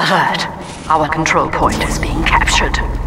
Alert. Our control point is being captured.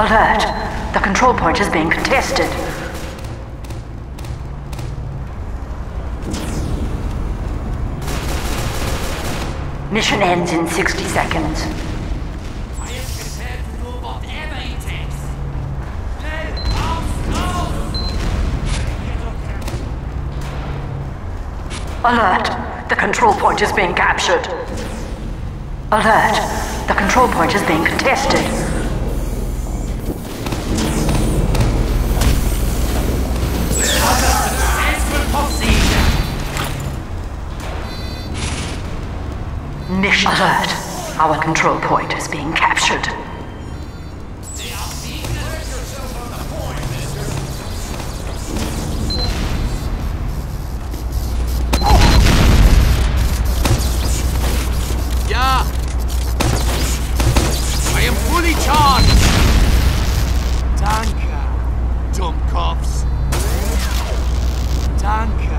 Alert. The control point is being contested. Mission ends in 60 seconds. Alert. The control point is being captured. Alert. The control point is being contested. Mission alert. Our control point is being captured. Yeah! I am fully charged! Danke, Danke,